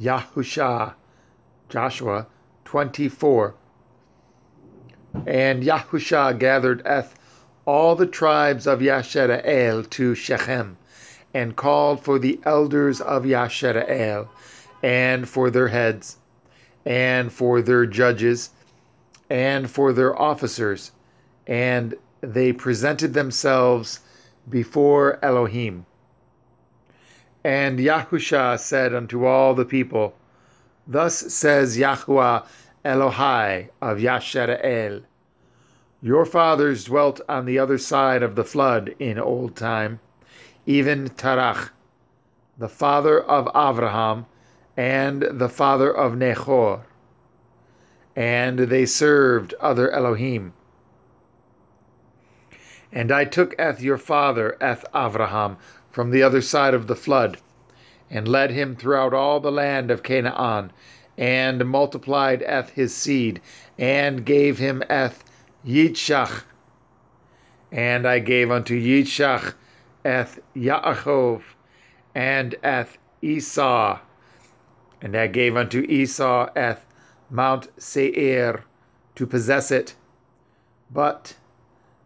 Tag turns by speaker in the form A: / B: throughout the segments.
A: Yahusha, Joshua 24. And Yahusha gathered eth all the tribes of Yashara'el to Shechem, and called for the elders of Yashara'el, and for their heads, and for their judges, and for their officers, and they presented themselves before Elohim. And Yahusha said unto all the people, Thus says Yahuwah Elohai of Yashara'el, Your fathers dwelt on the other side of the flood in old time, even Tarach, the father of Avraham, and the father of Nehor. And they served other Elohim. And I took eth your father, eth Avraham, from the other side of the flood, and led him throughout all the land of Canaan, and multiplied eth his seed, and gave him eth Yitzchak. And I gave unto Yitzchak eth Yaakov, and eth Esau. And I gave unto Esau eth Mount Seir to possess it. But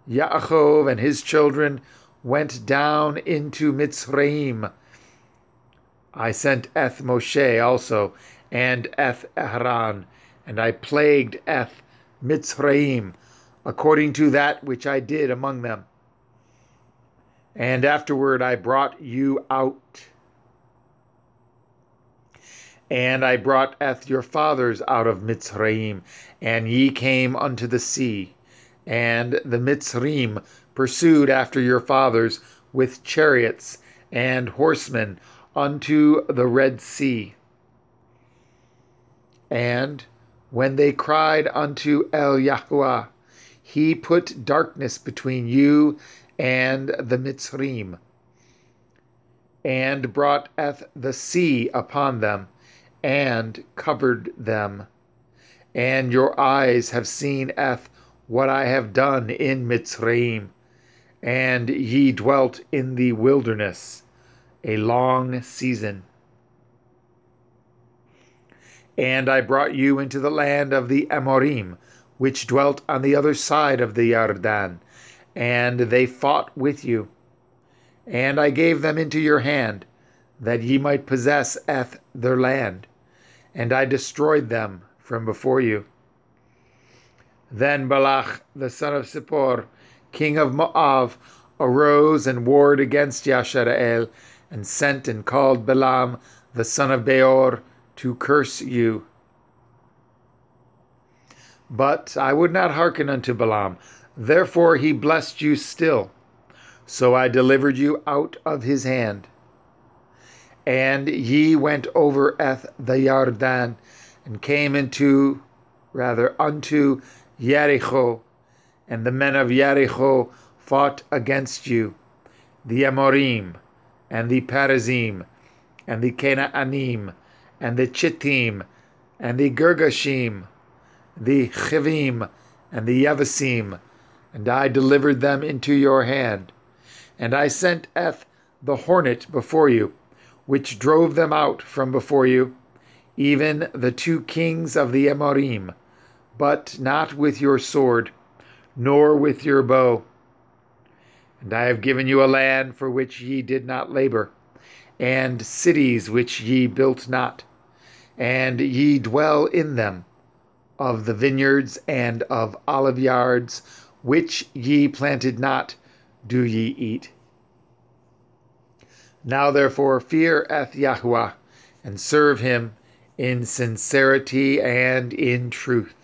A: Yaakov and his children went down into Mitzrayim. I sent Eth Moshe also, and Eth Aharon, and I plagued Eth Mitzrayim, according to that which I did among them. And afterward I brought you out. And I brought Eth your fathers out of Mitzrayim, and ye came unto the sea. And the Mitzrayim pursued after your fathers with chariots and horsemen unto the Red Sea. And when they cried unto El Yahuwah, he put darkness between you and the Mitzrayim, and brought eth the sea upon them, and covered them. And your eyes have seen eth what I have done in Mitzrayim, and ye dwelt in the wilderness a long season. And I brought you into the land of the Amorim, which dwelt on the other side of the Yarden, and they fought with you. And I gave them into your hand, that ye might possess eth their land, and I destroyed them from before you. Then Balak, the son of Zippor, king of Moab, arose and warred against Yashara'el, and sent and called Balaam, the son of Beor, to curse you. But I would not hearken unto Balaam, therefore he blessed you still. So I delivered you out of his hand. And ye went over Eth the Yarden, and came into, rather, unto Jericho, and the men of Jericho fought against you, the Amorim, and the Perizim, and the Canaanim, and the Chittim, and the Girgashim, the Chivim, and the Yevasim, and I delivered them into your hand. And I sent Eth the hornet before you, which drove them out from before you, even the two kings of the Amorim but not with your sword, nor with your bow. And I have given you a land for which ye did not labor, and cities which ye built not, and ye dwell in them, of the vineyards and of olive yards, which ye planted not, do ye eat. Now therefore fear Eth Yahuwah, and serve him in sincerity and in truth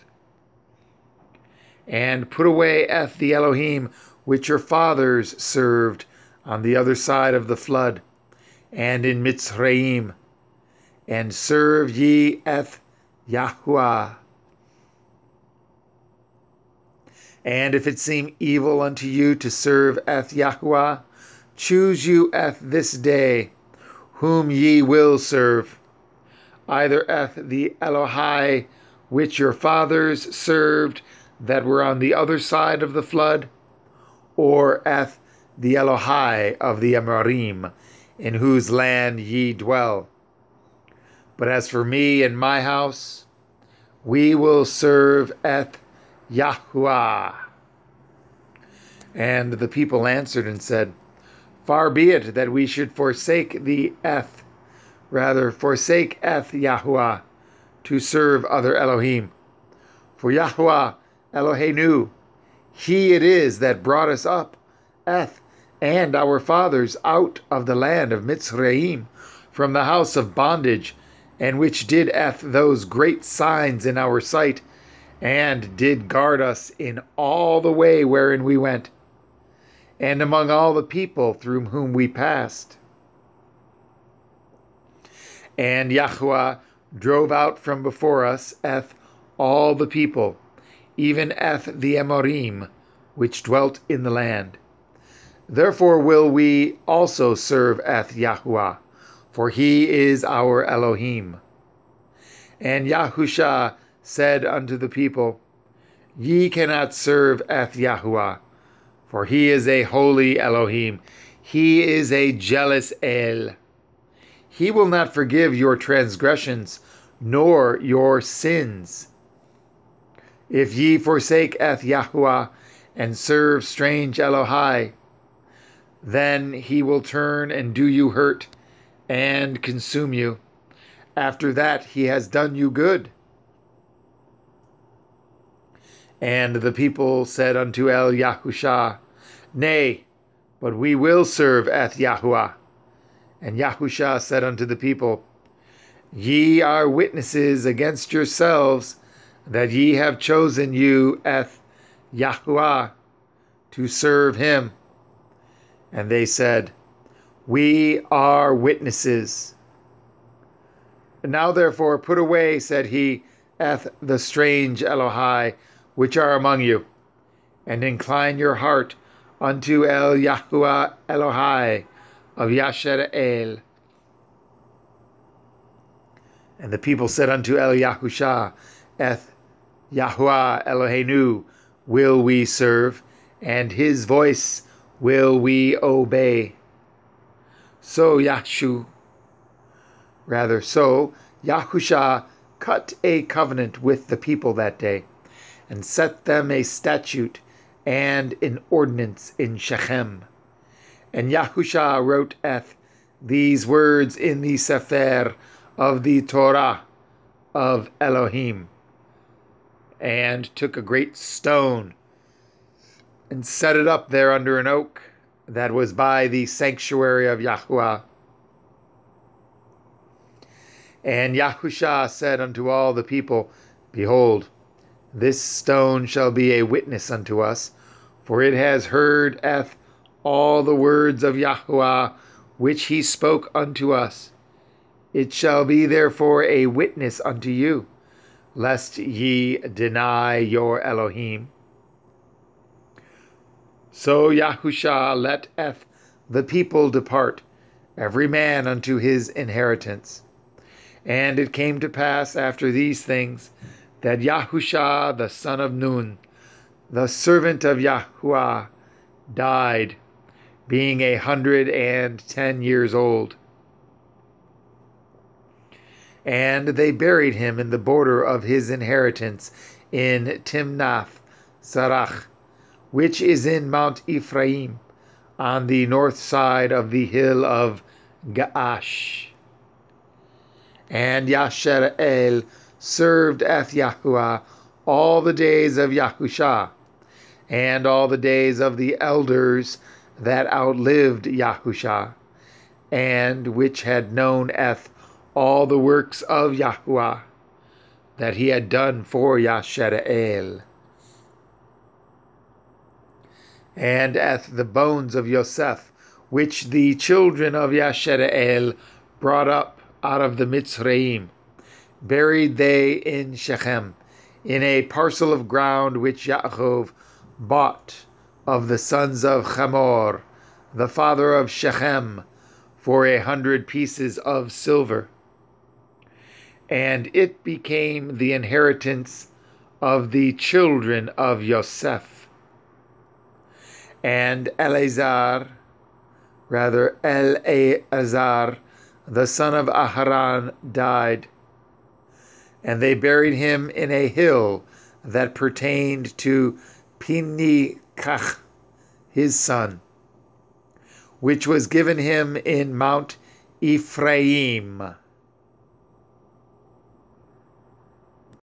A: and put away eth the Elohim which your fathers served on the other side of the flood, and in Mitzrayim, and serve ye eth Yahuwah. And if it seem evil unto you to serve eth Yahuwah, choose you eth this day whom ye will serve, either eth the Elohai which your fathers served that were on the other side of the flood, or at the Elohai of the Amorim, in whose land ye dwell. But as for me and my house, we will serve Eth Yahuwah. And the people answered and said, Far be it that we should forsake the Eth, rather forsake Eth Yahuwah, to serve other Elohim. For Yahuwah Eloheinu, He it is that brought us up, Eth, and our fathers out of the land of Mitzrayim, from the house of bondage, and which did eth those great signs in our sight, and did guard us in all the way wherein we went, and among all the people through whom we passed. And Yahweh drove out from before us eth all the people, even eth the Amorim, which dwelt in the land. Therefore will we also serve eth Yahuwah, for he is our Elohim. And Yahusha said unto the people, Ye cannot serve eth Yahuwah, for he is a holy Elohim. He is a jealous El. He will not forgive your transgressions, nor your sins. If ye forsake eth Yahuwah, and serve strange Elohai, then he will turn and do you hurt and consume you. After that, he has done you good. And the people said unto El Yahusha, Nay, but we will serve Eth Yahuwah. And Yahusha said unto the people, Ye are witnesses against yourselves that ye have chosen you Eth Yahuwah to serve him. And they said, We are witnesses. And Now therefore put away, said he, eth the strange Elohai which are among you, and incline your heart unto El Yahuwah Elohai of Yashara'el. And the people said unto El Yahusha, Eth Yahuwah Eloheinu will we serve, and his voice will we obey. So Yashu, rather so, Yahusha cut a covenant with the people that day, and set them a statute and an ordinance in Shechem. And Yahusha wrote eth these words in the Sefer of the Torah of Elohim, and took a great stone and set it up there under an oak that was by the sanctuary of Yahuwah. And Yahusha said unto all the people, Behold, this stone shall be a witness unto us, for it has heard eth all the words of Yahuwah which he spoke unto us. It shall be therefore a witness unto you, lest ye deny your Elohim. So Yahusha letteth the people depart, every man unto his inheritance. And it came to pass after these things that Yahusha the son of Nun, the servant of Yahuwah, died, being a hundred and ten years old. And they buried him in the border of his inheritance in Timnath Sarach which is in Mount Ephraim, on the north side of the hill of Gaash. And Yasher served Eth Yahuwah all the days of Yahusha, and all the days of the elders that outlived Yahusha, and which had known Eth all the works of Yahuwah that he had done for Yashara'el and at the bones of Yosef, which the children of Yashara'el brought up out of the Mitzrayim. Buried they in Shechem, in a parcel of ground which Yaakov bought of the sons of Chamor, the father of Shechem, for a hundred pieces of silver. And it became the inheritance of the children of Yosef and Eleazar, rather Eleazar, the son of Aharon, died. And they buried him in a hill that pertained to Pinikach, his son, which was given him in Mount Ephraim.